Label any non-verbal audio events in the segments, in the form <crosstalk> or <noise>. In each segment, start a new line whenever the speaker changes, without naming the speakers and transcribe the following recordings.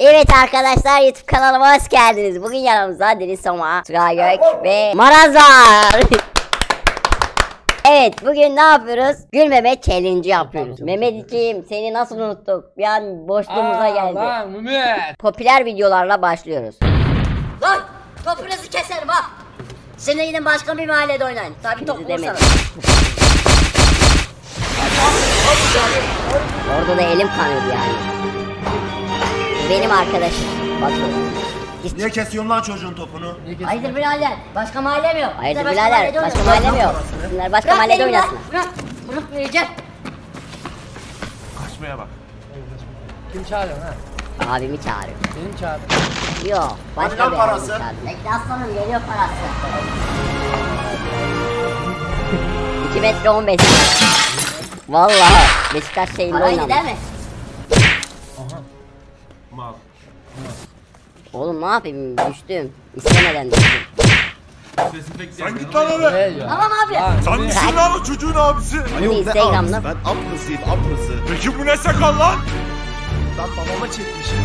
Evet arkadaşlar YouTube kanalıma hoş geldiniz. Bugün yanımızda Deniz Soma, Tugay Gök ve Maraz var. <laughs> evet bugün ne yapıyoruz? Gülmeme challenge yapıyoruz. Mehmetciğim seni nasıl unuttuk? Bir an boşluğumuza geldi.
Lan Mehmet.
Popüler videolarla başlıyoruz. Lan topunuzu keserim ha. Şimdi yine başka bir mahallede oynayın. Tabii top demedim. Orada da elim kanıyordu yani. Benim arkadaşım. Batu.
Niye kesiyorsun lan çocuğun topunu?
Hayırdır birader? Başka mahalle mi yok?
Hayırdır
Başka
birader? Başka
oynasın.
mahalle mi yok? Bunlar başka
Bırak
mahallede oynasın.
Bırak. Bırak vereceğim.
Kaçmaya bak.
Kim çağırıyor ha?
Abimi çağırıyor.
Benim çağırdı.
Yok. Başka
lan
bir
parası?
Bekle aslanım geliyor parası. <laughs> 2 metre 15 Vallahi Beşiktaş şeyinde oynamış.
gider mi?
Mal.
Oğlum ne yapayım düştüm. İstemeden düştüm.
Pek
Sen git lan eve.
Tamam abi.
Sen misin lan o çocuğun abisi?
Şimdi Instagram'da
Ben ablasıyım ablası. Peki bu ne sakal lan? Ben babama çekmişim.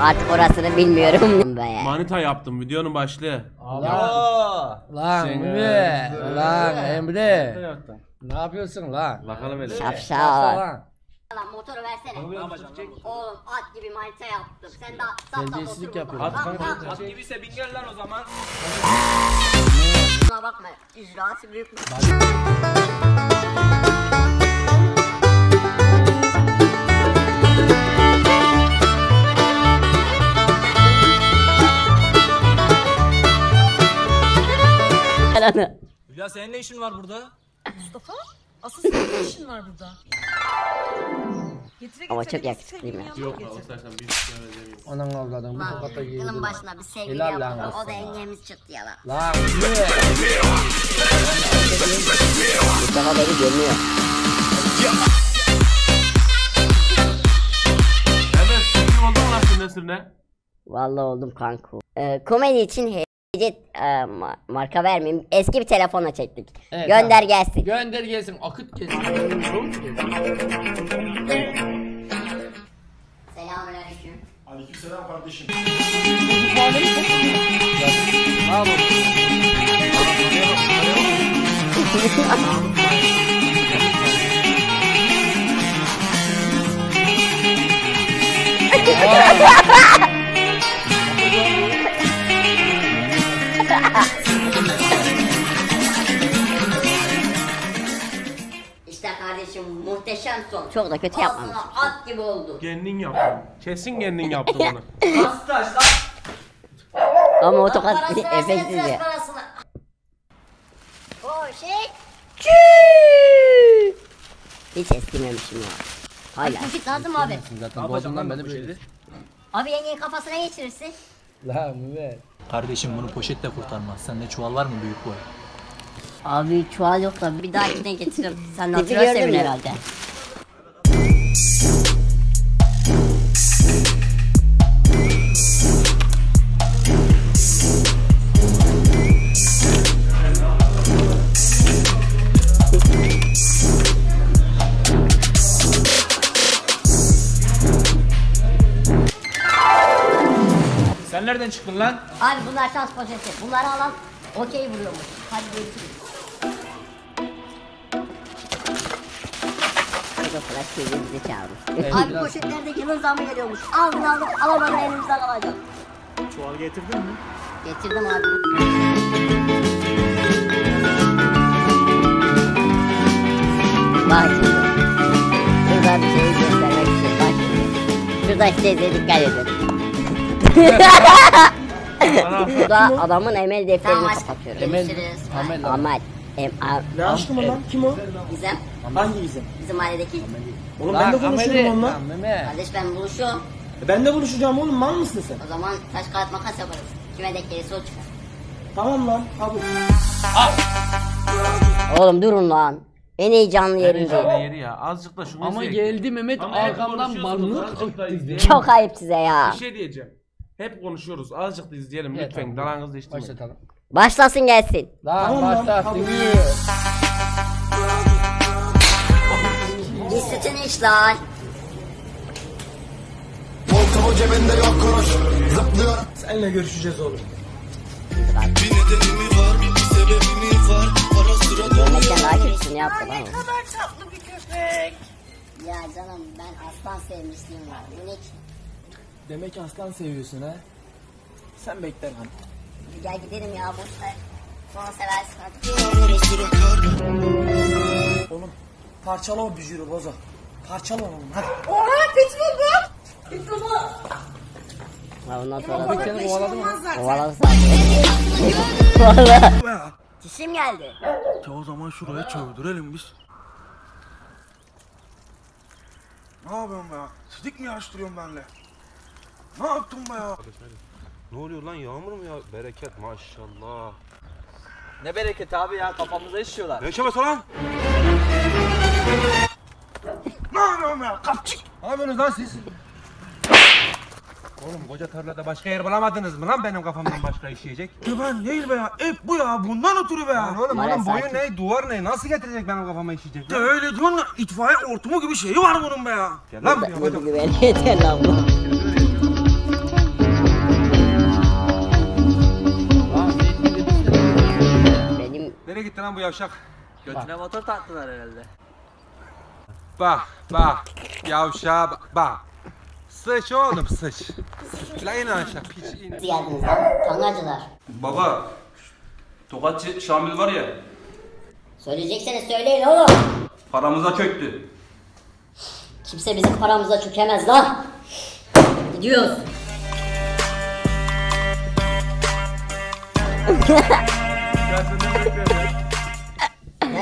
artık orasını bilmiyorum. Be.
Manita yaptım videonun başlığı.
Allah. Lan Mehmet. Lan Emre.
yaptım.
Ne yapıyorsun lan?
Bakalım hele.
Şapşal.
Lan.
Lan motoru versene. Oğlum at gibi manita yaptım. Sen daha sap sap
Terbiyesizlik
otur.
yapıyor.
At
At
kanka.
At gibiyse bin gel lan o zaman.
Buna bakma. İcraatı büyük. Ananı.
Ya senin ne işin var burada?
Mustafa? Asıl senin ne işin var burada? Getire
Ama çok yakışıklıyım ya.
Yok
getir.
istersen bir şey vereceğim.
Anan avladın bu
Lan
sokakta
yılın başına bir sevgili
Helal lan
yaptım. O da engemiz çıktı ya lan.
Lan Mehmet.
Mustafa beni görmüyor.
Hemen sürgün oldun lan sürüne sürüne.
Vallahi oldum kanka. Ee, komedi için e, ma- marka vermeyeyim. Eski bir telefonla çektik.
Evet,
Gönder
tamam.
gelsin.
Gönder gelsin. Akıt gelsin.
Selamünaleyküm.
Aleykümselam kardeşim.
Kardeşim muhteşem son. Çok da kötü yapmamış.
Aslında at gibi oldu.
Kendin yaptın. Kesin kendin yaptın onu.
Nasıl taş lan?
Ama o tokat
Parasını versene
efektsiz
tıraş
ya.
parasını.
O şey. Çüü. Hiç eskimemişim ya. Hala.
Poşet lazım abi?
Zaten doğduğundan beri böyle.
Abi yengeyi kafasına geçirirsin.
Lan Mehmet.
Kardeşim bunu poşetle kurtarmaz. Sende çuval var mı büyük boy?
Abi çuval yok da bir dahakine getiririm. <laughs> Sen
gördün
sevin herhalde.
Sen nereden çıktın lan?
Abi bunlar şans poşeti. Bunları alan okey vuruyormuş. Hadi görüşürüz.
Ego Flash bizi çağırmış.
Evet,
Abi
biraz-
poşetlerde yılın zamı geliyormuş. Aldın aldık alamadın elimizde kalacak.
Çuval getirdin mi?
Getirdim abi.
Bak şimdi. Şurada bir şey göstermek istiyorum. Bak şimdi. Şurada işte dikkat edin. Burada <laughs> adamın emel defterini
Tamam aşkım.
kapatıyorum.
Emel.
Görüşürüz.
Amel.
Em, a,
Ne aşkım lan? Kim o?
Gizem.
Hangi izin?
Bizim mahalledeki.
Oğlum ben de konuşuyorum onunla.
Mehmet.
Kardeş ben buluşuyorum.
E Ben de buluşacağım oğlum mal mısın sen?
O zaman taş kağıt makas yaparız. Kime denk gelirse o çıkar.
Tamam lan kabul.
Oğlum durun lan. En heyecanlı
En
yerim
heyecanlı
değil.
yeri ya. Azıcık da şunu
Ama
izleyin.
geldi Mehmet
Ama hep
arkamdan
konuşuyorsunuz, azıcık da.
Çok ayıp size ya.
Bir şey diyeceğim. Hep konuşuyoruz. Azıcık da izleyelim
Evet,
lütfen.
tamam.
Dalanızı değiştirmeyin.
Başlatalım.
Başlasın gelsin.
Lan
Tamam lan,
başla.
kabul.
Dinliyor.
Neymiş lan?
Seninle görüşeceğiz oğlum.
Görmekten daha kötüsünü yaptı lan o.
kadar tatlı bir köpek.
Ya canım ben aslan sevmişliğim var. Bu ne ki?
Demek aslan seviyorsun ha? Sen bekle lan.
Hadi Gel gidelim ya boş ver. Sonra seversin hadi.
Oğlum parçala o bücürü boza. Parçala oğlum hadi.
Oha pitbull bu. Pitbull bu.
Ha ondan sonra
Baba peşim olmaz zaten.
kovaladı zaten. Valla. Çişim geldi.
Ya o zaman şuraya çöldürelim biz. Ne yapıyorsun be ya? Sidik mi yarıştırıyorsun benimle? Ne yaptın be ya?
Ne oluyor lan yağmur mu ya? Bereket maşallah.
Ne bereket abi ya kafamıza işiyorlar.
Ne çabası lan?
Ne yapıyorsun be ya? Kapçık!
Ne yapıyorsunuz lan siz? Oğlum koca tarlada başka yer bulamadınız mı lan benim kafamdan başka işleyecek?
Ya ben değil be ya. Hep bu ya. Bundan ötürü be ya.
Lan oğlum bunun boyu ne, duvar ne? Nasıl getirecek benim kafama işeyecek?
Ya öyle da itfaiye hortumu gibi şeyi var bunun be ya.
Gel lan buraya
Bu
koca.
güven yeter lan bu.
Lan bu yavşak?
Götüne motor taktılar herhalde.
Bak bak yavşağa bak. bak. Sıç oğlum sıç. Sıç lan in aşağı piç in.
geldiniz lan. Tangacılar.
Baba, Tokatçı Şamil var ya,
Söyleyecekseniz söyleyin oğlum.
paramıza çöktü.
Kimse bizim paramıza çökemez lan. Gidiyoruz.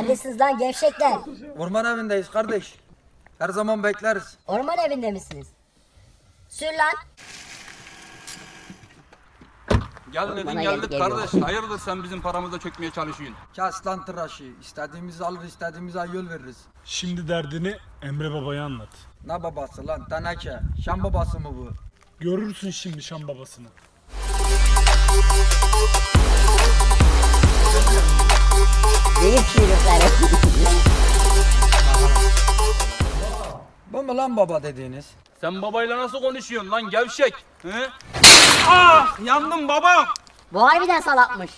Neredesiniz lan gevşekler?
Orman evindeyiz kardeş. Her zaman bekleriz.
Orman evinde misiniz? Sür lan.
Geldin
Bana geldik, geliyor.
hayırdır sen bizim paramıza çökmeye çalışıyorsun?
Kes lan tıraşı. İstediğimizi alır istediğimize yol veririz.
Şimdi derdini Emre Baba'ya anlat.
Ne babası lan teneke. Şam babası mı bu?
Görürsün şimdi Şam babasını.
Büyük çocuklarım.
Bu mu lan baba dediğiniz?
Sen babayla nasıl konuşuyorsun lan gevşek? He? Ah yandım baba.
Bu harbiden salakmış.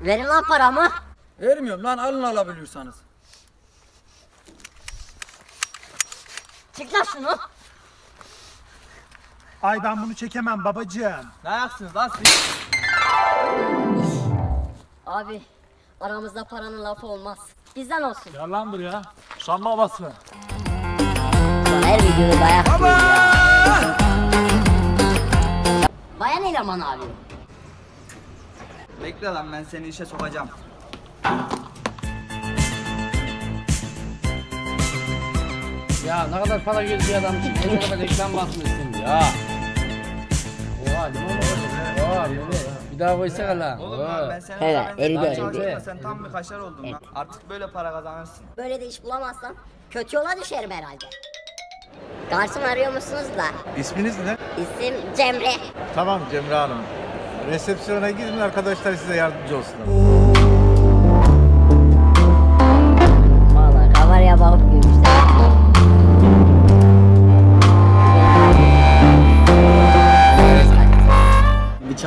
Verin lan paramı.
Vermiyorum lan alın alabiliyorsanız.
Çık lan şunu.
Ay ben bunu çekemem babacığım.
Ne ayaksınız lan siz?
Abi aramızda paranın lafı olmaz. Bizden olsun.
Gel lan buraya. Şam babası.
Her videoda dayak yiyor ya. Bayan eleman abi.
Bekle lan ben seni işe sokacağım.
Ya ne kadar para gözü bir adamsın. Ne kadar reklam basmışsın ya. Oha limon koydun? Oha limon. Bir daha koysana lan. Oha.
seni
Evet, eridi eridi.
Sen tam bir kaşar oldun lan. Artık böyle para kazanırsın.
Böyle de iş bulamazsam kötü yola düşerim herhalde. Garson arıyor musunuz da?
İsminiz ne?
İsim Cemre.
Tamam Cemre Hanım. Resepsiyona gidin arkadaşlar size yardımcı olsunlar.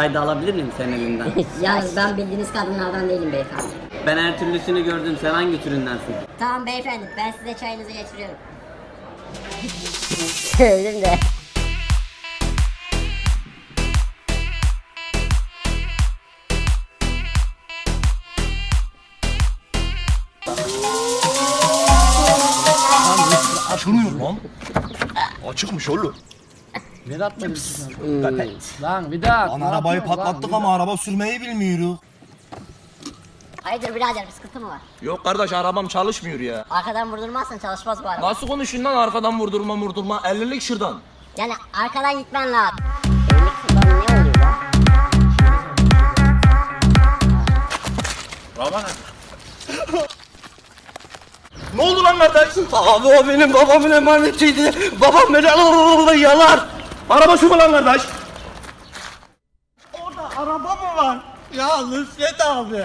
Bir çay da alabilir miyim senin elinden? <laughs>
Yalnız ben bildiğiniz kadınlardan değilim beyefendi.
ben her türlüsünü gördüm. Sen hangi türündensin?
Tamam beyefendi ben size çayınızı getiriyorum. <laughs> Söyledim de.
Açılmıyor lan. Açıkmış oğlum.
Vedat mı? Lan Vedat.
Lan arabayı patlattık ama araba sürmeyi bilmiyoruz.
Hayırdır birader bir sıkıntı mı var?
Yok kardeş arabam çalışmıyor ya.
Arkadan vurdurmazsan çalışmaz bu araba.
Nasıl konuşuyorsun lan arkadan vurdurma vurdurma 50'lik şırdan.
Yani arkadan gitmen lazım. Evlilik kızlarına ne oluyor lan?
Ne oldu lan kardeş? Abi o benim babamın emanetiydi. Babam beni yalar. Araba şu mu lan kardeş?
Orada araba mı var? Ya Nusret abi.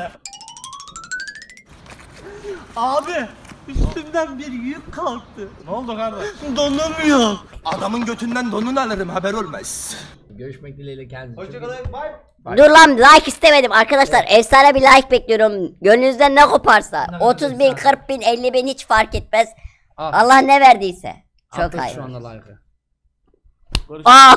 Abi
Üstümden bir yük kalktı.
Ne oldu kardeş?
Donamıyor. Adamın götünden donunu alırım haber olmaz.
Görüşmek dileğiyle kendinize.
Hoşçakalın. Bye.
Dur lan like istemedim arkadaşlar. Efsane bir like bekliyorum. Gönlünüzden ne koparsa.
Ne
30 bin,
efsane.
40 bin, 50 bin hiç fark etmez.
Al.
Allah ne verdiyse. Çok hayır.
şu anda like'ı.
Barış-
Aa!